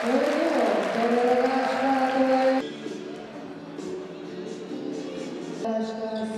Acho que